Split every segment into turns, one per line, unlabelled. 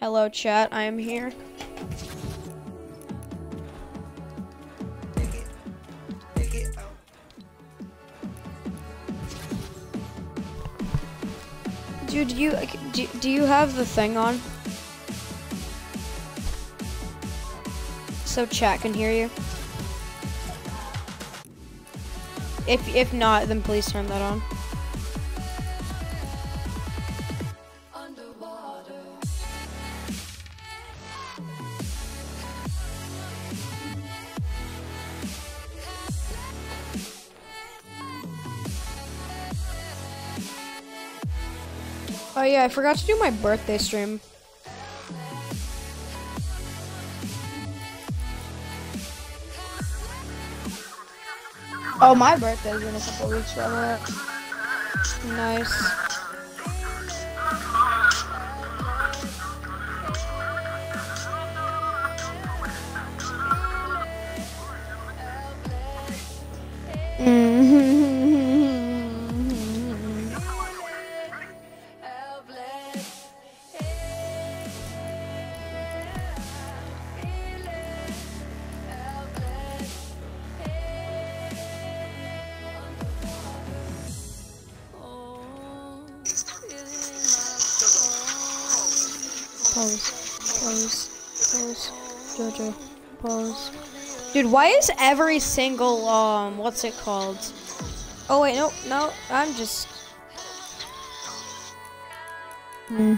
Hello, chat. I am here. Dude, do you do, do you have the thing on? So chat can hear you. If if not, then please turn that on. Yeah, I forgot to do my birthday stream.
Oh, my birthday's in a couple weeks from it.
Nice. Pose, pose, pose, Jojo, pose. Dude, why is every single, um, what's it called? Oh wait, no, no, I'm just.
Hmm.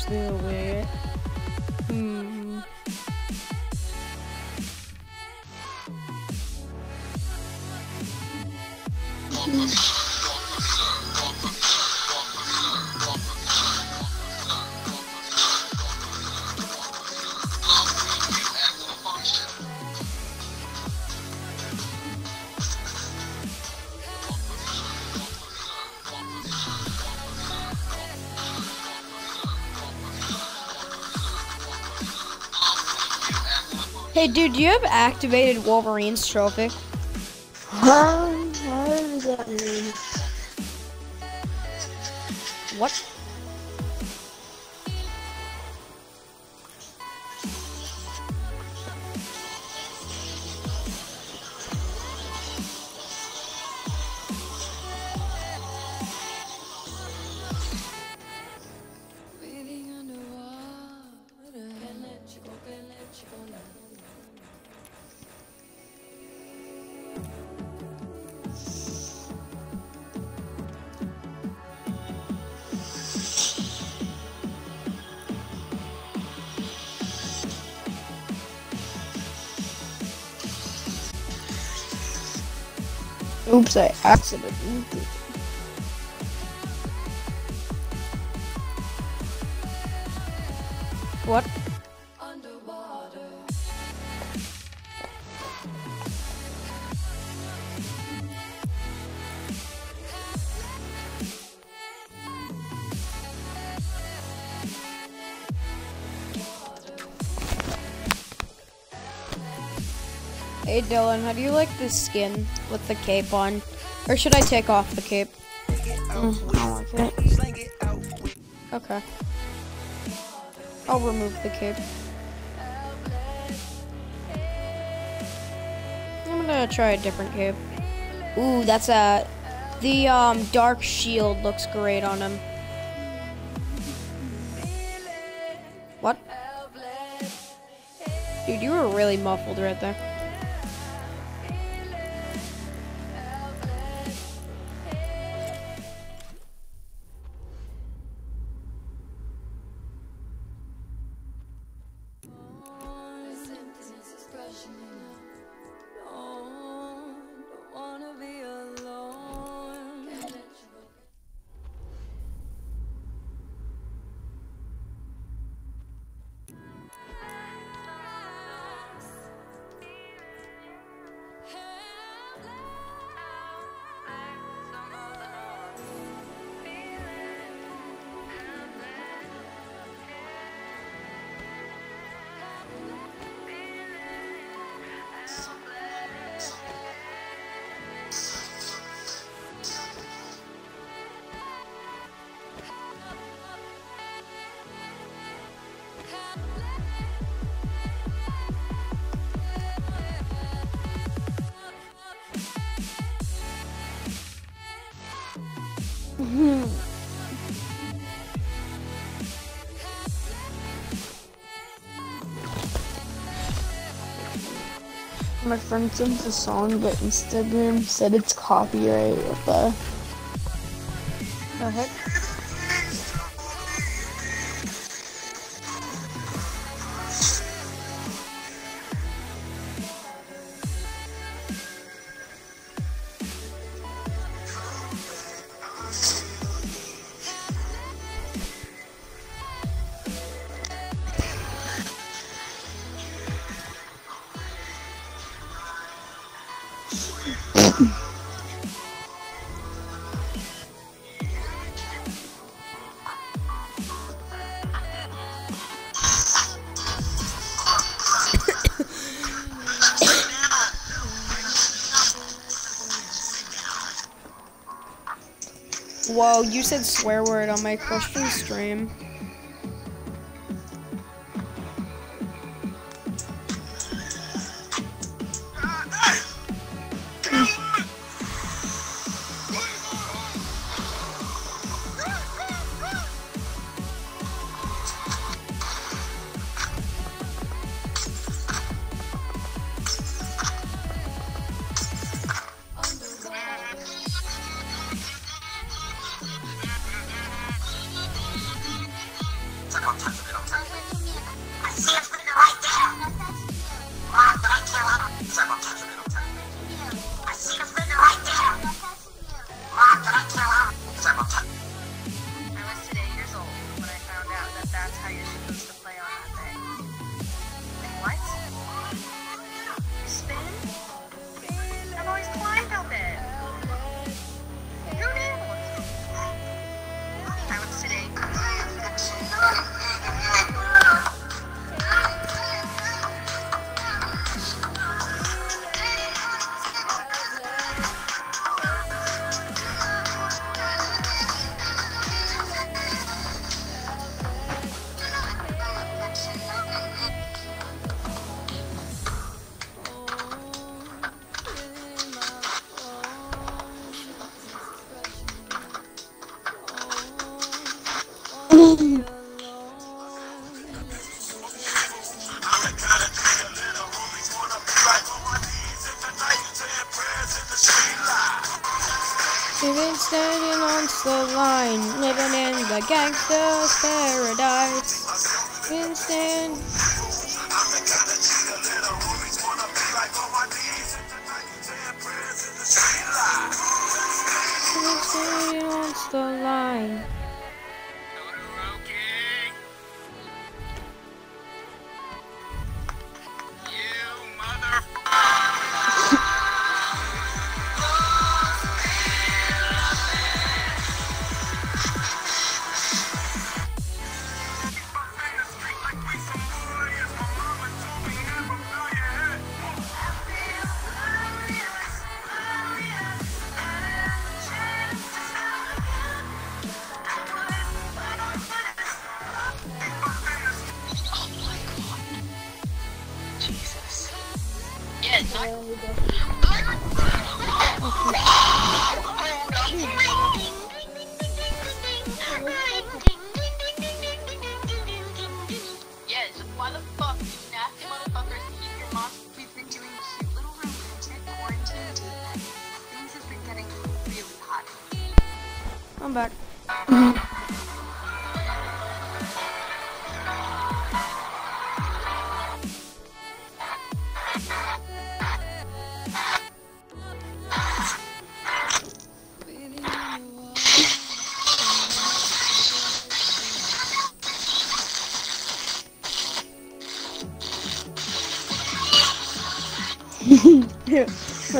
Actually, wait. Hey, dude, do you have activated Wolverine's trophy?
What does that mean? Oops, I accidentally. did-
Hey Dylan, how do you like this skin with the cape on? Or should I take off the cape?
Mm, I like it.
Okay. I'll remove the cape. I'm gonna try a different cape. Ooh, that's a. The um, dark shield looks great on him. What? Dude, you were really muffled right there.
my friend sent a song, but Instagram said it's copyright.
Whoa, you said swear word on my question stream. gangsters paradise.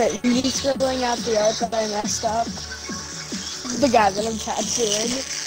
Wait, me scribbling out the art that I messed up. The guy that I'm tattooing.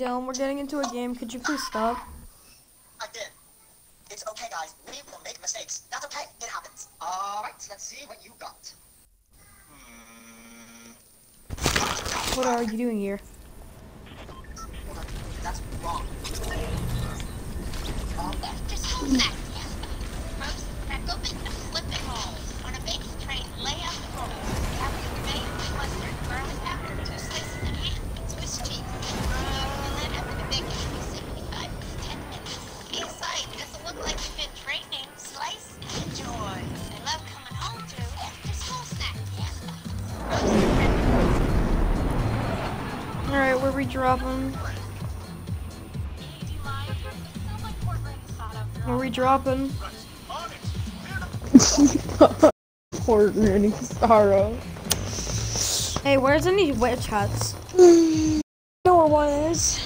Dylan, we're getting into a game. Could you please stop? Dropping?
Poor Granny Sorrow.
Hey, where's any witch huts?
You know where one is?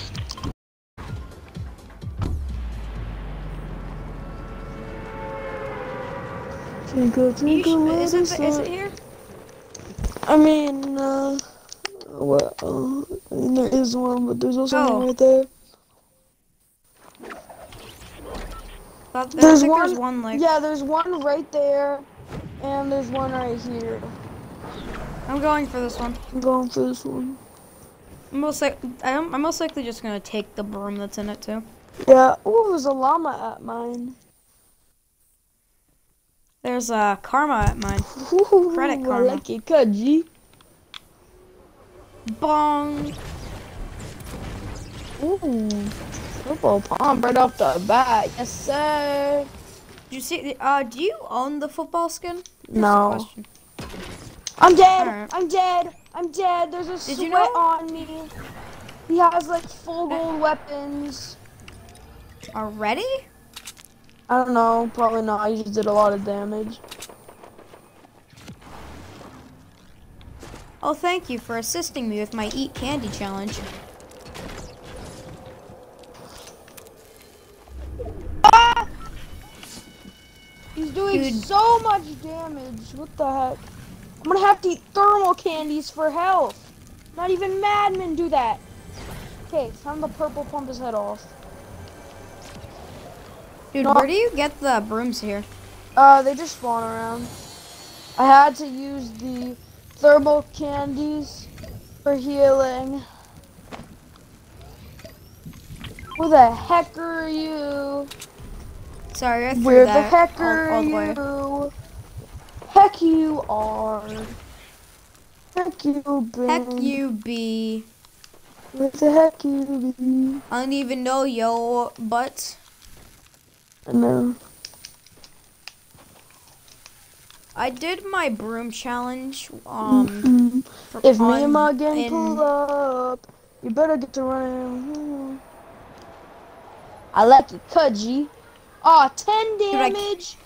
You
twinkle,
sh- is,
little
it, is it here?
I mean, uh, well, uh, I mean, there is one, but there's also
Oh.
one right there.
Thought, I
There's one,
there's one like.
yeah, there's one right there, and there's one right here.
I'm going for this one.
I'm going for this one.
I'm most like I'm, I'm most likely just gonna take the broom that's in it too.
Yeah, ooh, there's a llama at mine.
There's uh, karma at mine.
Ooh,
Credit
I
karma.
like it, Kaji.
Bong.
Ooh, purple pump right off the bat. Yes, sir.
Did you see? Uh, do you own the football skin? A
No. I'm dead.
Alright.
I'm dead. I'm dead. There's a
Did
sweat
you know-
on me. He has like full gold weapons.
Already?
I don't know. Probably not. I just did a lot of damage.
Oh, thank you for assisting me with my eat candy challenge.
He's doing
Dude.
so much damage. What the heck? I'm gonna have to eat thermal candies for health. Not even madmen do that. Okay, time to purple pump his head off.
Dude,
No.
where do you get the brooms here?
Uh, they just spawn around. I had to use the thermal candies for healing. Who the heck are you?
Sorry, I threw
Where the heck are
all the way.
you? Heck you are. Heck you been.
Heck you be.
Where the heck you be?
I don't even know yo, but
I know.
I did my broom challenge. Um,
Mm.
for-
If me and Muggin
in-
pull up, you better get to running. I like it, Kudgy. Aw, 10 damage.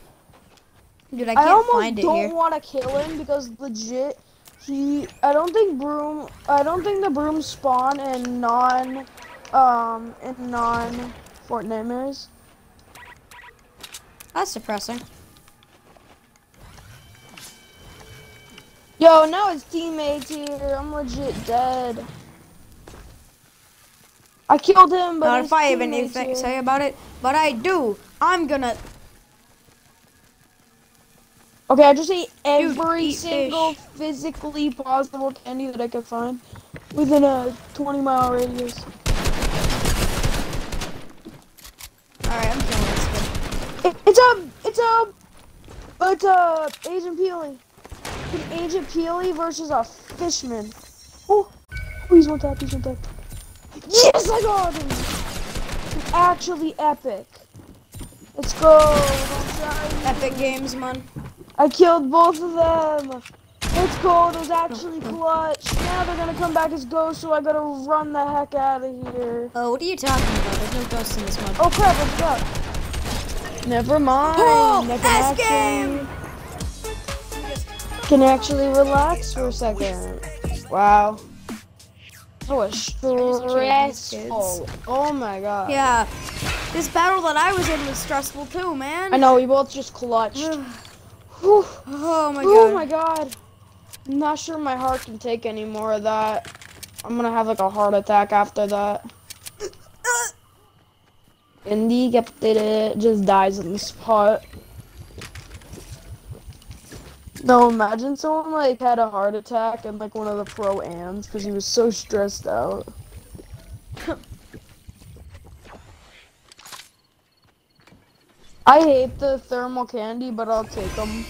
dude, I
I,
can't
almost
find it
don't
here.
want to kill him because legit, he. I don't think broom. I don't think the brooms spawn in non, um, in non Fortnitemares.
That's depressing.
Yo, now his teammates here. I'm legit dead. I killed him, but
Not if I even anything say about it, but I do. I'm gonna.
Okay, I just ate
Dude,
every
eat
single
fish.
physically possible candy that I could find within a 20 mile radius.
Alright, I'm killing this.
It, it's a, it's a, it's a Asian peeling. An Agent Peely versus a Fishman. Oh, he's one tap, he's one tap. Yes, I got him! Actually epic. Let's go.
Epic games, man.
I killed both of them. Let's go. It was actually clutch. Now they're gonna come back as ghosts, so I gotta run the heck out of here.
Oh, what are you talking about? There's no ghosts in this mode.
Oh crap! What's up? Never mind.
Oh, S game!
Can actually relax for a second. Wow. That was stressful. Oh my god.
Yeah. This battle that I was in was stressful too, man.
I know, we both just clutched.
Oh my god.
Oh my god. I'm not sure my heart can take any more of that. I'm gonna have like a heart attack after that. Indy it just dies on the spot. No, imagine someone like had a heart attack and like one of the pro ams because he was so stressed out. I hate the thermal candy, but I'll take them.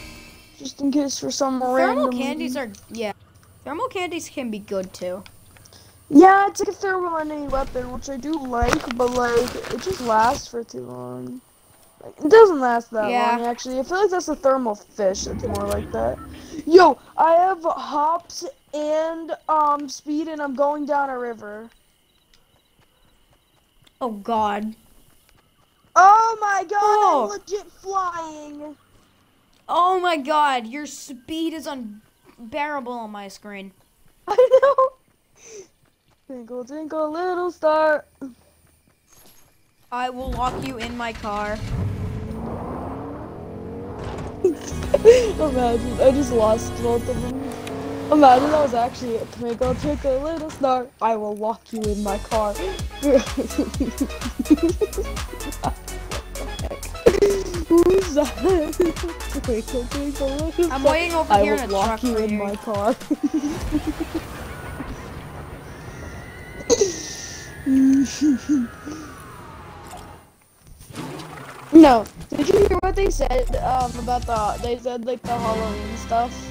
Just in case for some
Thermal
random Thermal
candies are yeah. Thermal candies can be good too.
Yeah, it's like a thermal enemy weapon, which I do like, but like it just lasts for too long. Like, it doesn't last that
Yeah.
long actually. I feel like that's a thermal fish. It's more like that. Yo, I have hops and um speed, and I'm going down a river.
Oh god.
Oh my god!
Oh.
I'm legit flying.
Oh my god, your speed is unbearable on my screen.
I know. Twinkle, twinkle, little star.
I will lock you in my car.
Imagine, I just lost both of them. Imagine that was actually it. Twinkle, twinkle, little star. I will lock you in my car. Who's that? Twinkle, twinkle, little
I'm waiting over
I
here
will
in a
lock
truck
you
for
in
you.
my car. no. Did you hear what they said um, about the? They said like the Halloween stuff.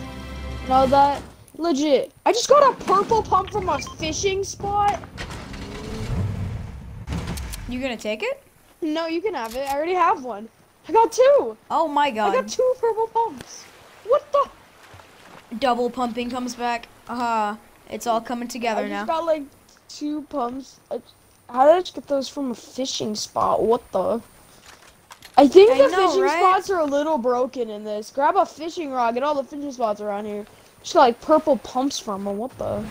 No, that legit. I just got a purple pump from a fishing spot.
You gonna take it?
No, you can have it. I already have one. I got two.
Oh my god.
I got two purple pumps. What the?
Double pumping comes back. Uh -huh. it's all coming
I
together
just
now.
got like two pumps. How did I just get those from a fishing spot? What the? I think
I
the
know,
fishing
right?
spots are a little broken in this. Grab a fishing rod. Get all the fishing spots around here. Just got like purple pumps from them. What the?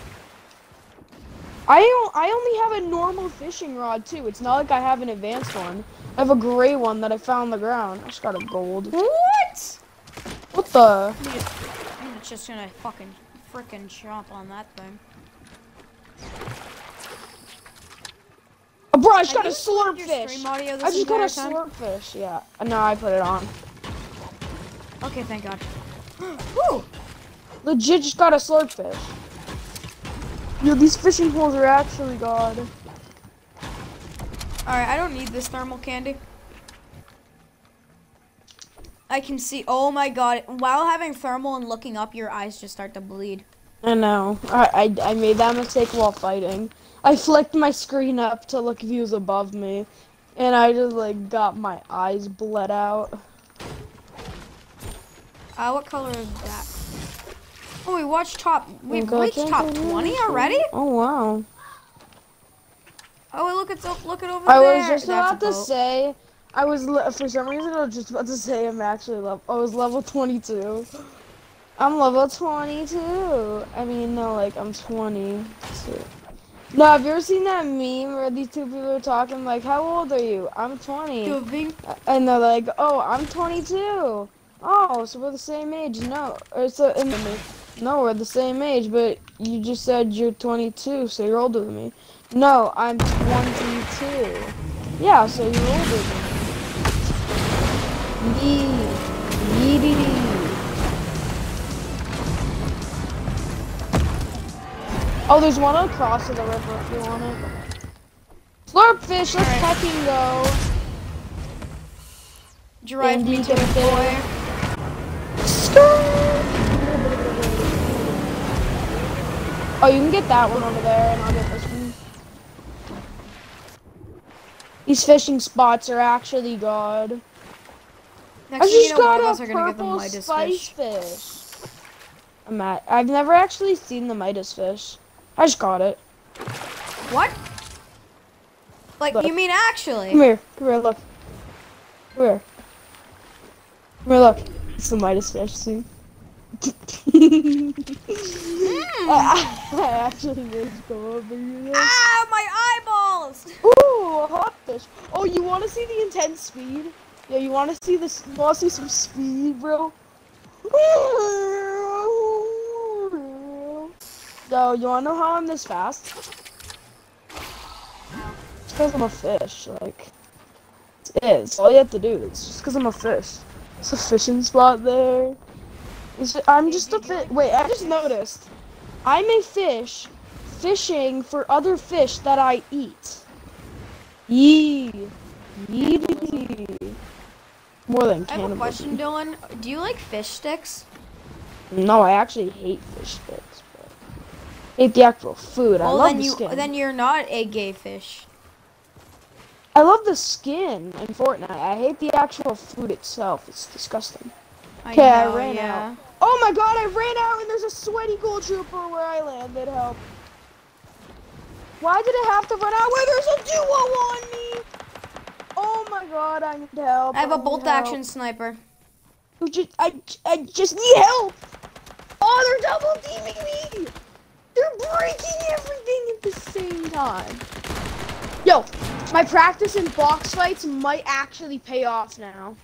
I don't, I only have a normal fishing rod too. It's not like I have an advanced one. I have a gray one that I found on the ground. I just got a gold.
What?
What the?
I'm just gonna fucking frickin' chomp on that thing.
Oh, bro, I just
Have
got a slurp fish. I just got a
time?
slurp fish. Yeah. No, I put it on.
Okay, thank god. Whew.
Legit just got a slurp fish. Yo, these fishing poles are actually god.
Alright, I don't need this thermal candy. I can see, oh my god, while having thermal and looking up, your eyes just start to bleed.
I know. I, I I made that mistake while fighting. I flicked my screen up to look if he was above me, and I just like got my eyes bled out.
Uh, what color is that? Oh, we watched top, we've
Twinkle,
reached top 20 already?
Oh wow.
Oh, look, it's look it over
I
there.
I was just
That's
about to say. I was for some reason I was just about to say I'm actually level. I was level 22. I'm level 22. I mean no, like I'm 20. No, have you ever seen that meme where these two people are talking like, "How old are you?" I'm 20. And they're like, "Oh, I'm 22." Oh, so we're the same age? No, or so then they- no, we're the same age, but you just said you're 22, so you're older than me. No, I'm 22. Yeah, so you're older than me. Yee, yee dee dee. Oh, there's one across the river if you want it. Slurp fish, let's
Alright.
pecking go.
Drive
Andy,
me to the
there. Skirt. Oh, you can get that one over there, and I'll get this one. These fishing spots are actually good.
Next
I
you
just
know, one
got a
us are gonna get the
purple
Midas
spice
fish.
fish. I'm at. I've never actually seen the Midas fish. I just got it.
What? Like,
Look.
you mean actually?
Come here. Come here. Look. Come here. Come here. Look. It's the Midas fish. See. I, I actually to go over here.
Ah, my eyeballs!
Ooh, a hot fish. Oh, you want to see the intense speed? Yeah, you want to see this? You want to see some speed, bro? Yo, you want to know how I'm this fast? It's because I'm a fish. Like, it is. All you have to do. It's just because I'm a fish. It's a fishing spot there. I'm just a fish. Wait, I just noticed. I'm a fish fishing for other fish that I eat. Yee. Yee. More than
I have a question, Dylan. Do you like fish sticks?
No, I actually hate fish sticks. But I hate the actual food. I love
then
the
you
skin.
then you're not a gay fish.
I love the skin in Fortnite. I hate the actual food itself. It's disgusting. Okay, I
know,
ran
yeah.
out. Oh my god, I ran out and there's a sweaty gold trooper where I landed. Help. Why did it have to run out where there's a duo on me? Oh my god, I need help.
I have a bolt action sniper.
Just, I, I just need help. Oh, they're double teaming me. They're breaking everything at the same time. Yo, my practice in box fights might actually pay off now.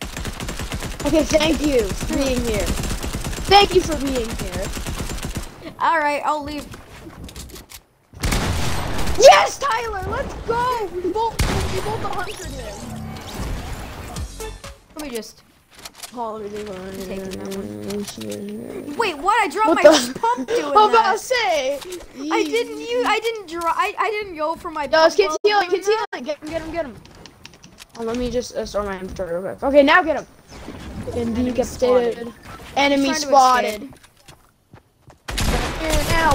Okay, thank you for being here. Thank you for being here.
All right, I'll leave.
Yes, Tyler, let's go. We both, we both 100 him.
Let me just.
Let me think
Taking that
one.
Wait, what? I dropped
What
my
the-
pump doing
I'm about
that.
to say.
I didn't use. I didn't draw. I, I didn't go for my.
Yo, let's get healing, get healing. Get him, get him, get him. Oh, let me just uh, store my inventory real quick. Okay, now get him. Enemy
spotted.
spotted. Enemy spotted. Here now,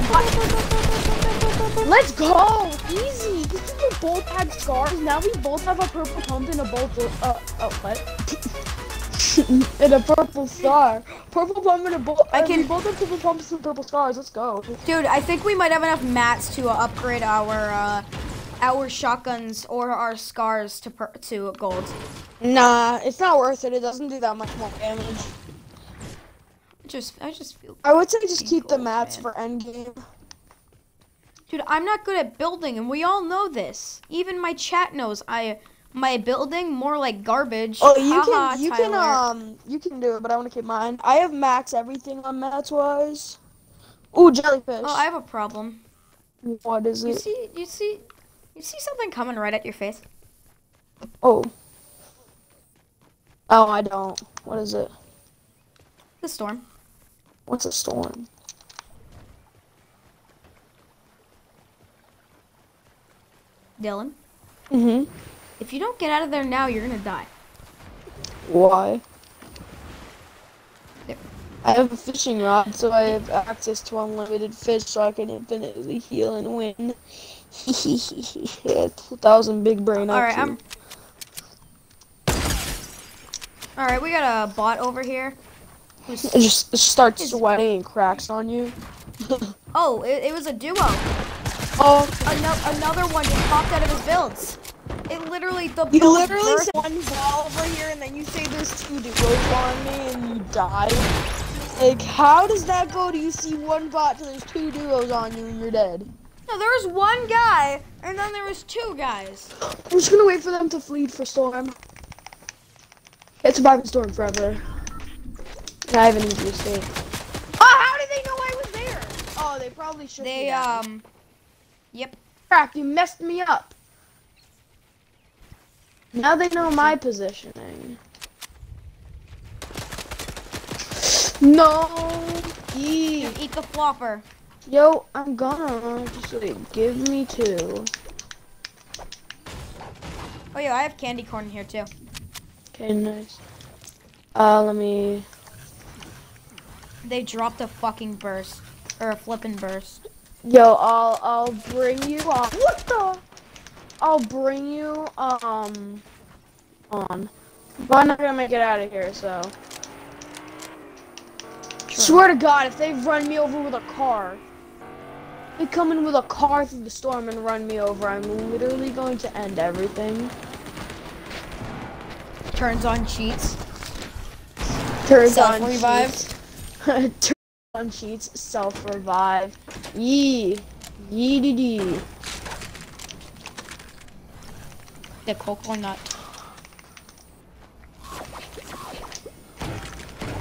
Let's go! Easy! These people both had scars. Now we both have a purple pump and a bolt. Uh, oh, what? and a purple scar. Purple pump and a bolt.
I can-
We both have purple pumps and purple scars. Let's go.
Dude, I think we might have enough mats to uh, upgrade our uh, our shotguns or our scars to per- to gold.
Nah, it's not worth it. It doesn't do that much more damage.
Just I just feel.
I would say just keep the mats
man.
for endgame.
Dude, I'm not good at building, and we all know this. Even my chat knows I my building more like garbage.
Oh, you can, you can, um, you can do it, but I want to keep mine. I have max everything on mats wise. Ooh, jellyfish.
Oh, I have a problem.
what is
You
it?
see, you see, you see something coming right at your face.
Oh. Oh, I don't. What is it?
The storm.
What's a storm?
Dylan,
Mm-hmm.
if you don't get out of there now, you're gonna die.
Why?
There.
I have a fishing rod, so I have access to unlimited fish, so I can infinitely heal and win. yeah, 2,000 big brain.
All right,
IQ.
I'm. All right, we got a bot over here.
It just starts
Is-
sweating and cracks on you.
Oh, it, it was a duo.
oh,
Another, another one just popped out of his builds. It literally the
you literally said one ball over here, and then you say there's two duos on me, and you die. Like, how does that go? Do you see one bot till there's two duos on you, and you're dead?
No, there was one guy, and then there was two guys.
I'm just gonna wait for them to flee for storm. Can't survive storm forever. And I have an easy escape. Oh, how did they know I was there? Oh, they probably should.
They um, yep.
Crap, you messed me up. Now they know my positioning. No. Yee.
Here, eat the flopper.
Yo, I'm gonna just like give me two.
Oh yeah, I have candy corn here too.
Okay, nice. Uh, let me.
They dropped a fucking burst or a flippin' burst.
Yo, I'll I'll bring you on. What the? I'll bring you um on. But I'm not gonna make it out of here, so. Swear to God, if they run me over with a car, they come in with a car through the storm and run me over, I'm literally going to end everything.
Turns on cheats.
Turns
Self
on
revive.
cheats. Turns on cheats. Self revive. Yee. Yee dee dee.
The coconut.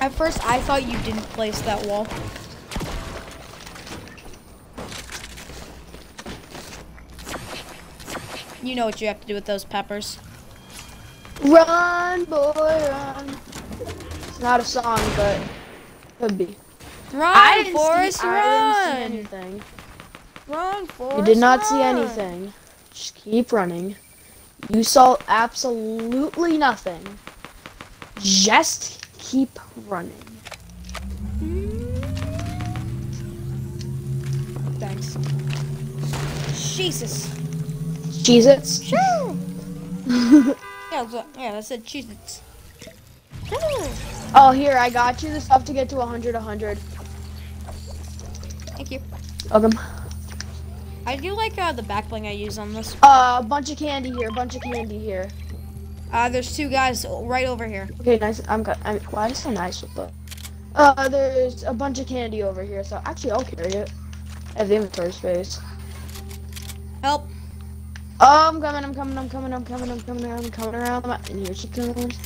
At first, I thought you didn't place that wall. You know what you have to do with those peppers.
Run, boy, run. It's not a song, but could be.
Run, Forrest,
see,
run!
I didn't see anything.
Run, Forrest,
You did not see anything. Just keep running. You saw absolutely nothing. Just keep running.
Thanks. Jesus.
Jesus.
Sure. yeah, that's- yeah, I said Jesus.
Oh, here, I got you the stuff to get to 100, 100.
Thank you.
Welcome.
I do like uh, the back bling I use on this.
Uh, a bunch of candy here, a bunch of candy here.
Uh, there's two guys right over here.
Okay, nice. I'm got. I'm, why is so nice with the? Uh, there's a bunch of candy over here, so actually I'll carry it. I have the inventory space.
Help.
Oh, I'm coming, I'm coming, I'm coming, I'm coming, I'm coming, I'm coming around mountain. Here she comes.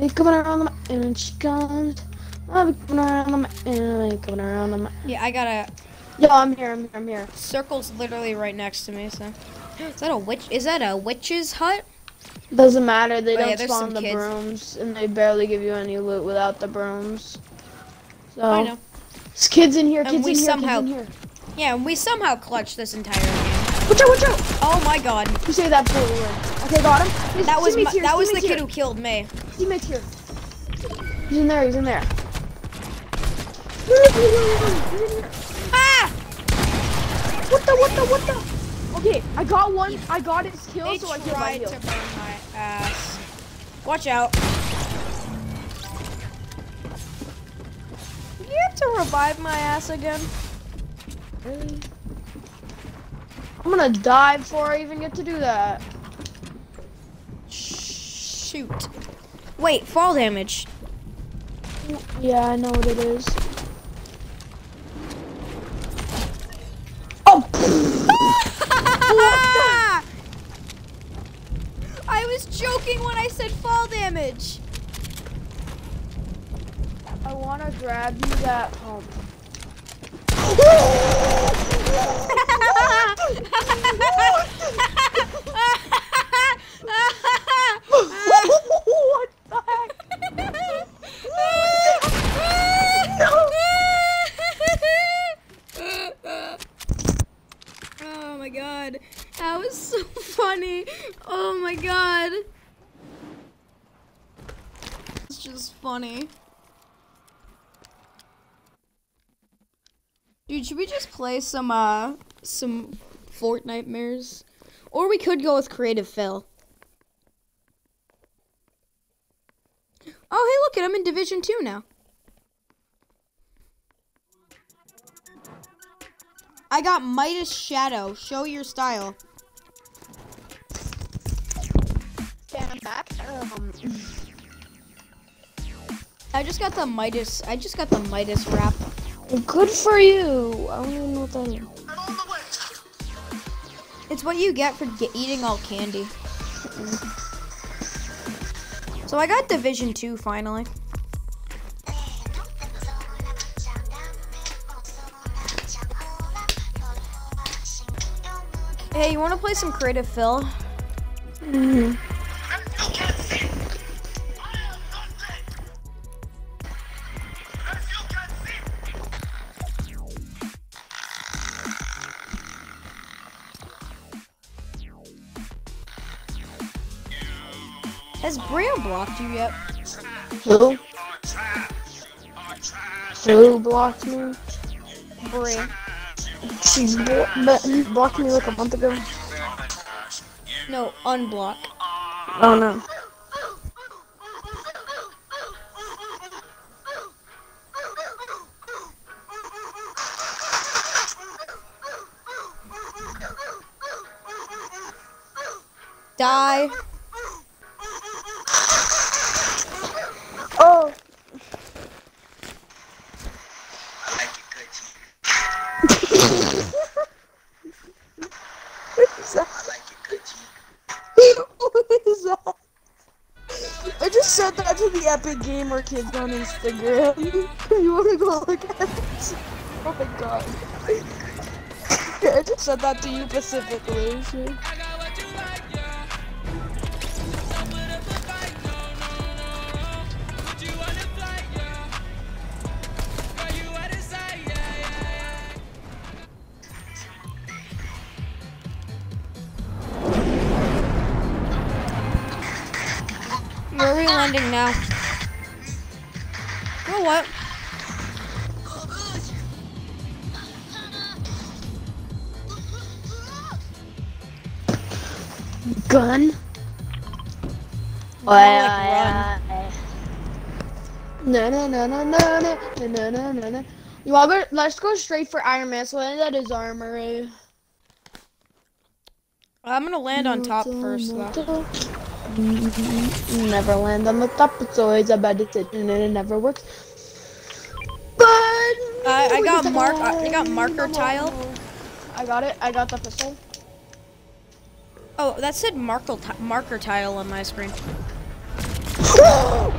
I'm coming around the mountain, and she comes. I'm coming around the mountain, I'm coming around the.
Yeah, I gotta.
Yo, I'm here, I'm here, I'm here.
circle's literally right next to me. So, is that a witch? Is that a witch's hut?
Doesn't matter, they
Oh,
don't
there's
spawn the
kids.
brooms, and they barely give you any loot without the brooms. So,
I know.
There's kids in here,
And
kids
we
in here,
somehow-
here.
Yeah, and we somehow clutched this entire.
Watch out, watch out!
Oh my god,
You say that we win. Okay, got him. His
that was my,
here,
that was the
teammate's
kid who killed me.
Teammate's here. He's in there, he's in there.
Ah!
What the, what the, what the? Okay, I got one, I got his kill,
They
so I heal my
tried
heal.
to burn my ass. Watch out. You have to revive my ass again.
Really? I'm gonna die before I even get to do that.
Shoot. Wait, fall damage.
Yeah, I know what it is. Oh!
I was joking when I said fall damage.
I wanna grab you that pump. what the heck?
Oh my god. That was so funny. Oh my god. It's just funny. Dude, should we just play some uh some Fortnitemares? Or we could go with Creative fill. Oh, hey, look at I'm in Division 2 now. I got Midas Shadow. Show your style. I just got the Midas. I just got the Midas wrap.
good for you. I don't even know what that is.
It's what you get for ge- eating all candy. So I got Division 2 finally. Hey, you want to play some Creative fill? Has blocked you yet?
Who? Who blocked me?
Bria.
She blo- blocked me like a month ago.
No, unblock.
Oh no. Gamer kids on Instagram. you wanna go look at it? Oh my god. I just said that to you specifically. so-
Where are we landing now? Know what?
Gun?
More like run.
No, no, no, no, no, no, no, no, no, no, no. You want to let's go straight for Iron Man. So that is armory.
I'm gonna land on top first, though. Mm-hmm.
Never land on the top. It's always a bad decision, and it never works. But uh,
I, I got mark. Uh, I got marker tile.
I got it. I got the pistol.
Oh, that said marker marker tile on my screen.
I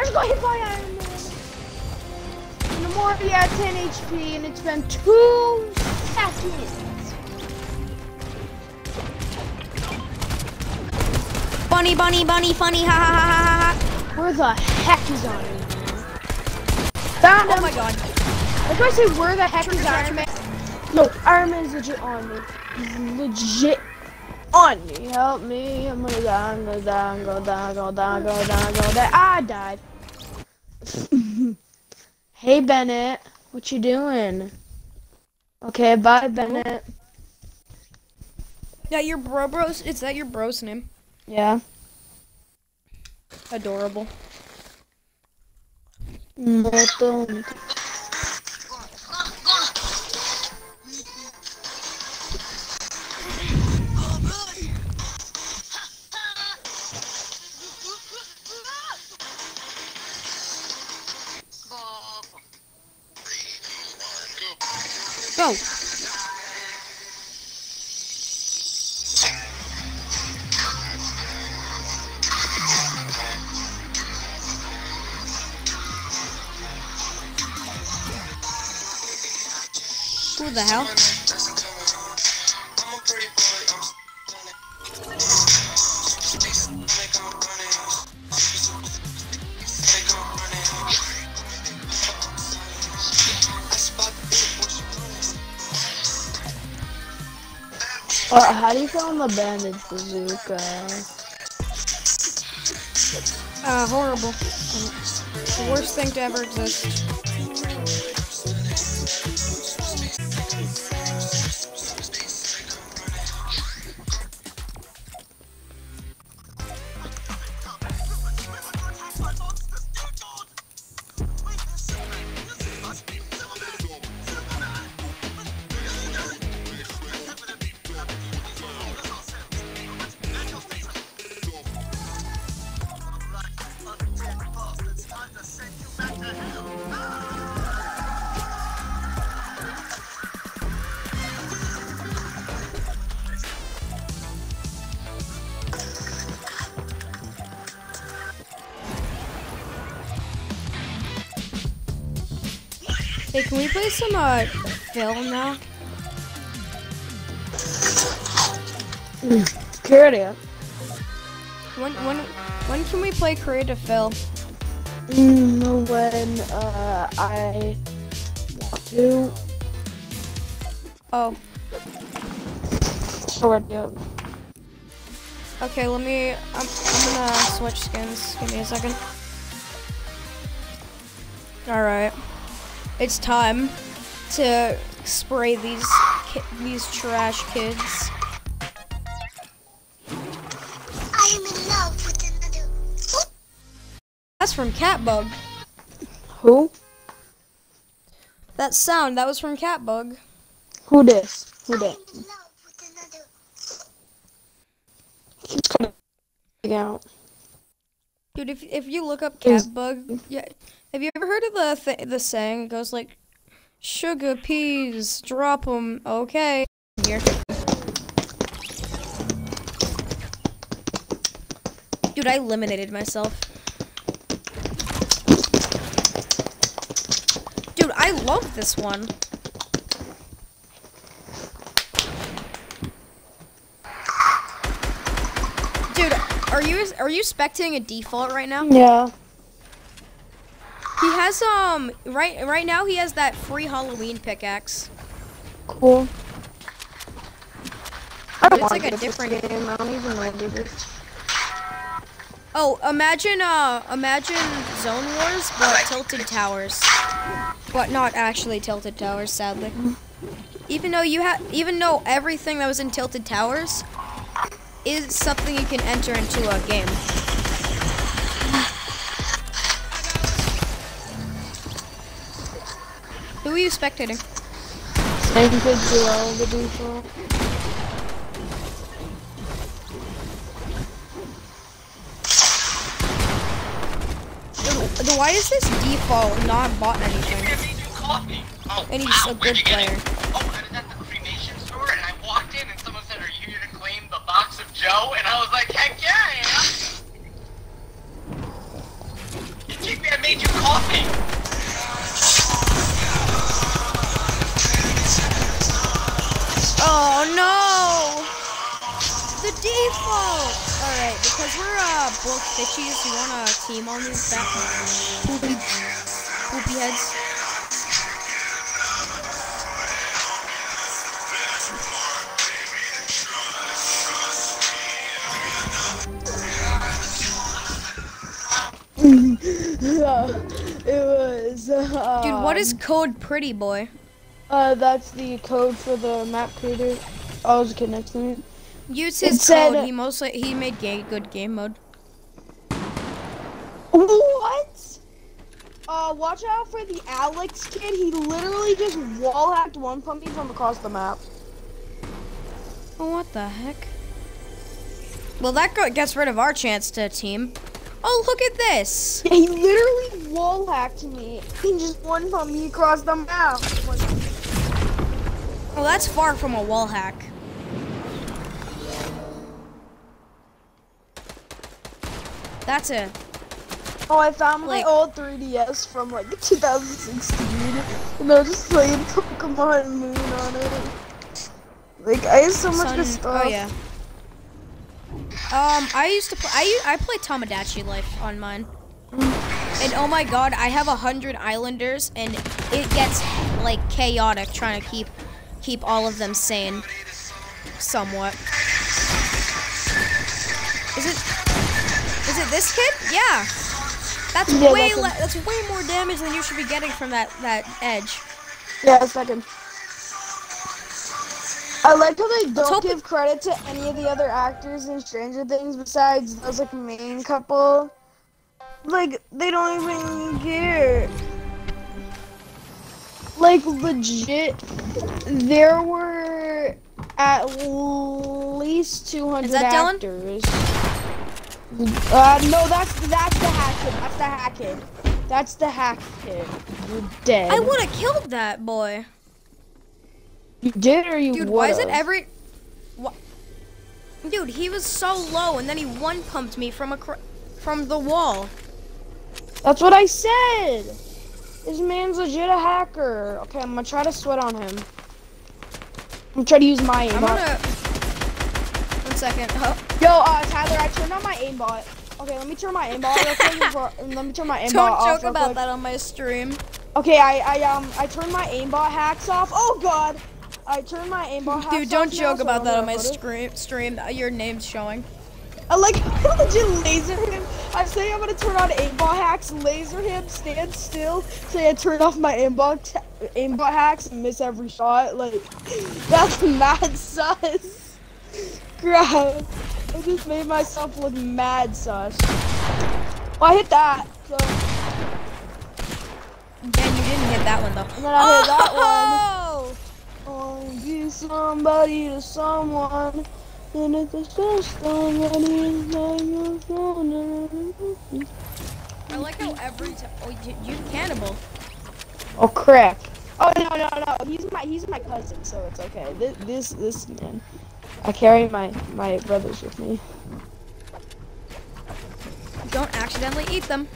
just got hit by Iron Man. And I'm already at 10 HP, and it's been two seconds.
Bunny, bunny, bunny, funny, ha ha ha ha ha.
Where the heck is Iron Man? Found
Oh my god.
If I say where the heck is Iron Man? No, Iron Man's legit on me. He's legit on me. Help me. I'm gonna die, I'm gonna die, I'm gonna die, I'm gonna die, I'm gonna die, I'm gonna die. Ah, I died. hey Bennett, what you doing? Okay, bye Bennett.
Yeah, your bro bros. Is that your bro's name?
Yeah.
Adorable.
Mm, um, abandoned bazooka.
Uh, horrible. Worst thing to ever exist. Hey, can we play some uh film now?
Curious.
When when when can we play creative fill?
Mm, when uh, I want to.
Oh,
Or yeah.
okay. Let me. I'm I'm gonna switch skins. Give me a second. All right. It's time to spray these ki- these trash kids.
I am in love with another.
That's from Catbug.
Who?
That sound, that was from Catbug.
Who this? Who that?
In love with another.
Keeps cutting out.
Dude, if if you look up Catbug, yeah, have you ever heard of the th- the saying? It goes like, "Sugar peas, drop 'em." Okay. Here. Dude, I eliminated myself. Dude, I love this one. Dude, are you are you spectating a default right now?
Yeah.
Has um right right now he has that free Halloween pickaxe.
Cool. I don't
It's like a different-
game. I don't even know what it is.
Oh, imagine uh imagine Zone Wars but Tilted Towers. But not actually Tilted Towers, sadly. Even though you have even though everything that was in Tilted Towers is something you can enter into a game. Who are you spectating?
Same kid Joel, the default.
Dude, Why is this default not bought anything?
I made you coffee.
And he's a good
you get
player. Because we're uh both fishies, you wanna team on these back poopy poopy heads?
it was. Uh,
Dude, what is code pretty boy?
Uh, that's the code for the map creator. Oh, there's a kid next to me.
Use his
said-
code. He mostly he made ga- good game mode.
What? Uh, watch out for the Alex kid. He literally just wall hacked one pumpy from across the map.
Oh, what the heck? Well, that gets rid of our chance to team. Oh, look at this!
Yeah, he literally wall hacked me. He just one pumped me across the map.
Oh, that's far from a wall hack. That's a
Oh, I found my old 3DS from like 2016, and I was just playing Pokemon Moon on it. Like I have so much
Sun-
good stuff.
Oh yeah. Um, I used to play. I I play Tomodachi Life on mine, and oh my god, I have a hundred Islanders, and it gets like chaotic trying to keep keep all of them sane, somewhat. Is it? Is it this kid? Yeah. That's
Yeah,
way
that's
le- that's way more damage than you should be getting from that that edge.
Yeah, second. I like how they don't give credit to any of the other actors in Stranger Things besides those like main couple. Like they don't even care. Like legit, there were at least two hundred
Is that Dylan?
Uh, no, that's that's the hack kid. That's the hack kid. That's the hack kid. You're dead.
I would have killed that boy.
You did or you
Dude, why is it every? What? Dude, he was so low, and then he one pumped me from a from the wall.
That's what I said. This man's legit a hacker. Okay, I'm gonna try to sweat on him. I'm trying to use my
I'm gonna. One second. Oh,
Yo, uh, Tyler, I turned on my aimbot. Okay, let me turn my aimbot real quick. before- let me turn my aimbot off.
don't
joke
about
quick.
that on my stream.
Okay, I, I um I turned my aimbot hacks off. Oh God, I turned my aimbot hacks off.
Dude, don't
now,
joke
so
about
I'm
that on my stream. Stream. uh, Your name's showing.
I like legit laser him. I'm saying I'm gonna turn on aimbot hacks, laser him, stand still, say I turn off my aimbot aimbot hacks and miss every shot. Like, that's mad sus. Crap. I just made myself look mad sus. Well, I hit that. So, and
And you didn't hit that one though.
then I hit that one.
Oh!
Oh, be somebody to someone. And it's just somebody is not your phone.
I like how every time. Oh, you, you cannibal.
Oh crap! Oh no no no! He's my he's my cousin, so it's okay. This this this man, I carry my my brothers with me.
Don't accidentally eat them.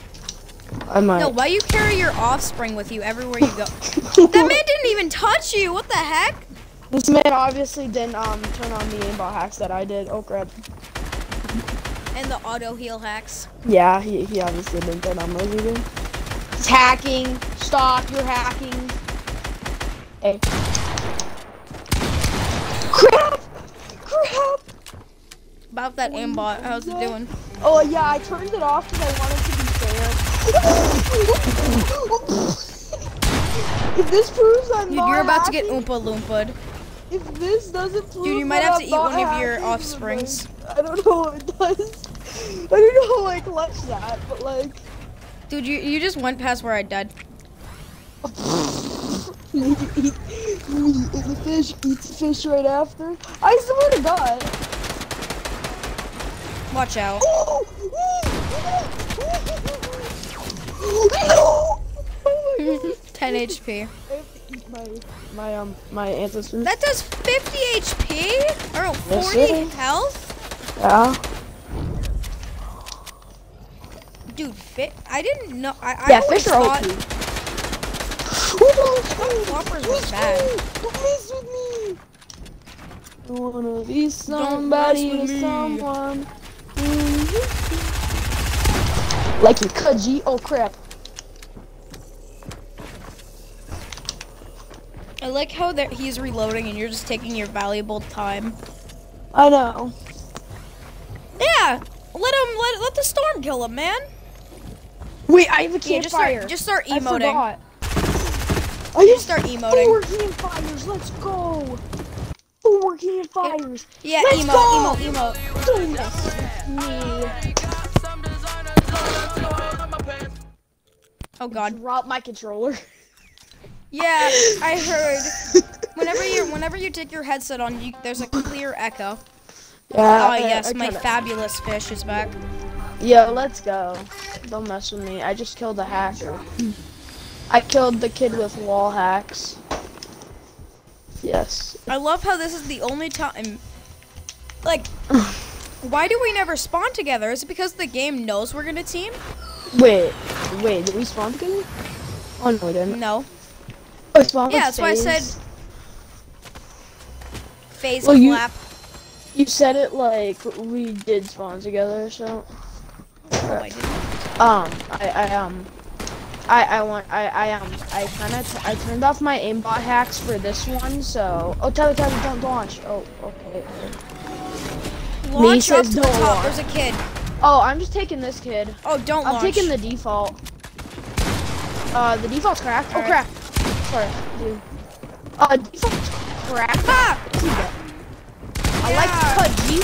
I might.
No, why you carry your offspring with you everywhere you go? that man didn't even touch you. What the heck?
This man obviously didn't um turn on the aimbot hacks that I did. Oh crap!
And the auto heal hacks.
Yeah, he he obviously didn't turn on those either. He's hacking. Stop! You're hacking. Hey. Crap! Crap!
About that aimbot. How's it doing?
Oh yeah, I turned it off because I wanted to be fair. if this proves I'm
Dude,
not
you're about to get Oompa Loompa'd.
If this doesn't prove
Dude, you might have
I'm
to eat one of your offsprings.
I don't know what it does. I don't know how I clutch that, but like.
Dude, you, you just went past where I died.
you eat, eat, you the fish, eats the fish right after. I swear to God.
Watch out.
Oh! No! Oh my
10 HP.
I have to eat my my um my ancestors.
That does 50 HP? Or 40
sir.
health?
yeah.
Dude, fit. I didn't know. I, I
Yeah,
always
fish are
thought
OP.
Whoppers was bad.
Don't mess with me. I wanna be somebody
with
to
me.
someone. Like your Kudgy. Oh crap.
I like how there, he's reloading and you're just taking your valuable time.
I know.
Yeah, let him let let the storm kill him, man.
Wait, I have a
Yeah, just
campfire.
start just start
I
emoting.
forgot. I
Just start emoting.
Four campfires. Let's go. Four campfires.
Yeah,
Let's
emo,
go!
emo, emo.
Don't mess with me.
Oh god.
Drop my controller.
Yeah, I heard. Whenever you whenever you take your headset on, you, there's a clear echo.
Yeah.
Oh yes, my fabulous fish is back.
Yo, let's go. Don't mess with me. I just killed a hacker. I killed the kid with wall hacks. Yes.
I love how this is the only time. Like, why do we never spawn together? Is it because the game knows we're gonna team?
Wait, wait, did we spawn together? Oh no, we didn't.
No.
Oh, we spawned
Yeah, that's why I said- Phase
Well, you-
clap.
You said it like we did spawn together, so.
Oh, I didn't.
Um, I, I um, I, I want, I, I um, I kind of, I turned off my aimbot hacks for this one, so. Oh, Tyler, Tyler, don't launch. Oh, okay.
Launch up
says
to the
don't
top. There's a kid.
Oh, I'm just taking this kid.
Oh, don't launch
I'm
launch.
taking the default. Uh, the default's cracked. Oh
Alright.
crap. Sorry, dude. Uh, default's cracked.
Ah!
I
Yeah.
like Pudgy.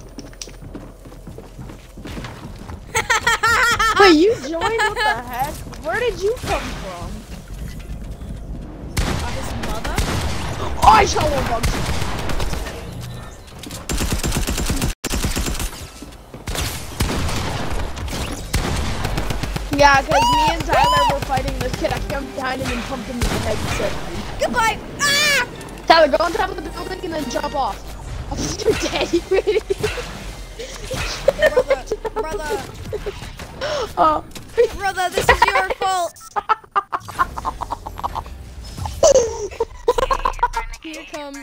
Wait, you joined? What the heck? Where did you come from?
Uh, his mother.
Oh, I shot one bug. Yeah, because me and Tyler were fighting this kid. I jumped behind him and pumped him in the head and said,
Goodbye. Ah!
Tyler, go on top of the building and then jump off. You're dead, you idiot.
Brother, brother,
Oh.
brother, this is your fault. Here comes,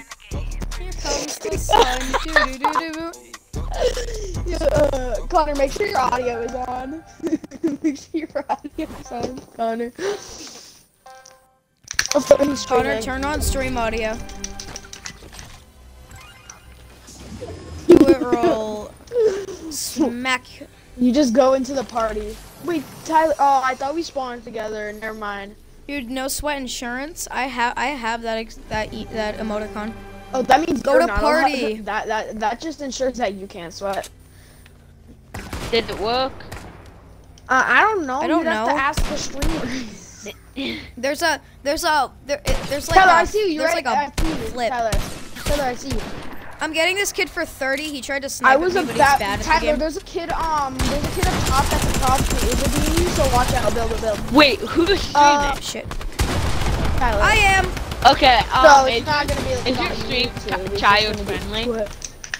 here comes the sun. Doo-doo-doo-doo.
Yeah, uh, Connor, make sure your audio is on. make sure your audio is on, Connor.
Connor, turn on stream audio. You will smack.
You just go into the party. Wait, Tyler. Oh, I thought we spawned together. Never mind.
Dude, no sweat insurance. I have I have that ex- that e- that emoticon.
Oh, that means
Go
you're
to
not
party.
That that that just ensures that you can't sweat.
Did it work?
Uh, I don't know.
I don't
You'd have to ask the streamer.
There's a there's a there, it, there's like
Tyler,
a,
I see you. You're
there's
right.
like a
I see you.
flip.
Tyler, Tyler, I see you.
I'm getting this kid for 30. He tried to snipe
I was
me,
a
but he's
bad,
bad at the
Tyler.
game.
There's a kid. Um, there's a kid up top that's a top creator being. So watch out. Build a build.
Wait, who's streaming?
Uh,
Shit.
Tyler.
I am.
okay, um,
so it's
is,
not gonna be.
is
it's
your stream
YouTube,
chi-
it's just
child friendly?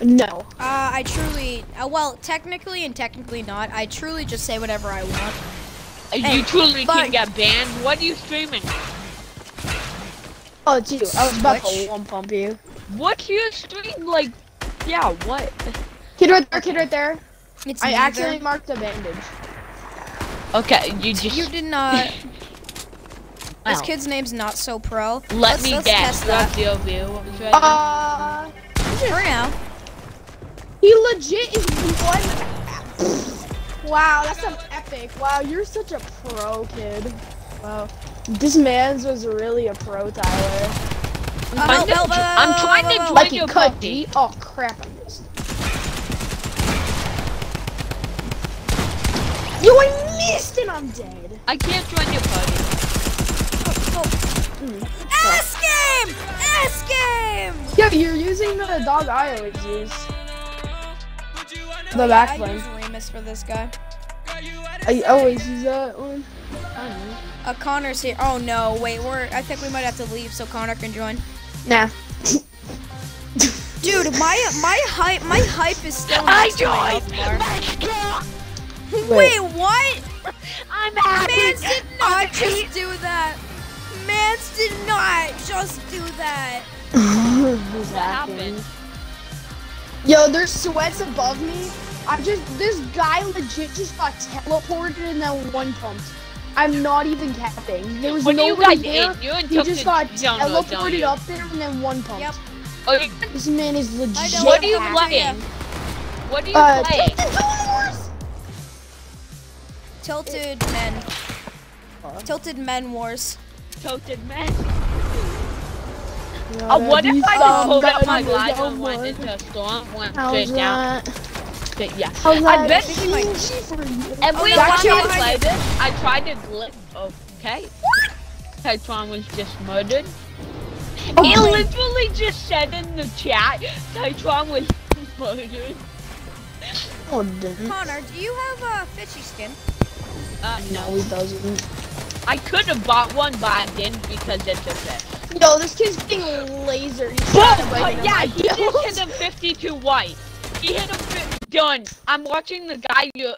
No.
Uh, I truly, uh, well, technically and technically not. I truly just say whatever I want. Hey,
you truly
but-
can get banned. What are you streaming?
Oh, it's you. I was about
Switch.
to one pump you.
What's you stream like? Yeah, what?
Kid right there. Kid right there.
It's
I
neither.
accidentally marked a bandage.
Okay, you just
You did not. This kid's name's not so pro.
let
let's,
me
let's
guess.
test that
What's your view? Right now?
Uh,
for now.
he legit is one. Wow, that's an epic. Wow, you're such a pro kid. Wow. This man's was really a pro, Tyler.
Uh,
I'm
help,
just-
help, help,
I'm trying to
help,
join
Like
your
he could
party.
Oh crap, I missed. Yo, I missed and I'm dead.
I can't join your party.
S game! S game!
Yeah, you're using the dog I always use. The
I
back
use
one.
Remus for this guy.
I always use that one. I don't know.
Uh, Connor's here. Oh no, wait, we're. I think we might have to leave so Connor can join.
Nah.
Dude, my my hype my hype is still
I
next to my
joined. Let's
Wait.
Wait, what?
I'm happy.
Mans did not just do that. Mans did not just do that.
What
happened?
Yo, there's sweats above me. I just this guy legit just got teleported and then one pumped. I'm not even capping. There was
What do you
nobody
guys
there.
You're
He just got
download, don't
teleported up there and then one pumped.
Yep.
Oh, you-
This man is legit.
What are you
Yeah.
playing? What are you
Uh,
playing?
Tilted Zone Wars!
Tilted men. Tilted men wars.
Tilted man. Uh, what if I just pulled out my glider and went into a storm, went straight down?
that?
Straight, yeah.
How's
I bet
think he might-
easy for you?
Every
no,
time
actually,
I
I might-
play this, I tried to glitch. Okay. Tyttron was just murdered. He
Oh.
literally just said in the chat, Tyttron was murdered.
Oh, didn't.
Connor, do you have a fishy skin?
Uh,
No,
no.
he doesn't.
I could have bought one, but I didn't because it's a fish.
Yo, this kid's getting laser. He's
Boom!
trying
But yeah,
my
he just hit him 52 white. He hit him. Done. I'm watching the guy you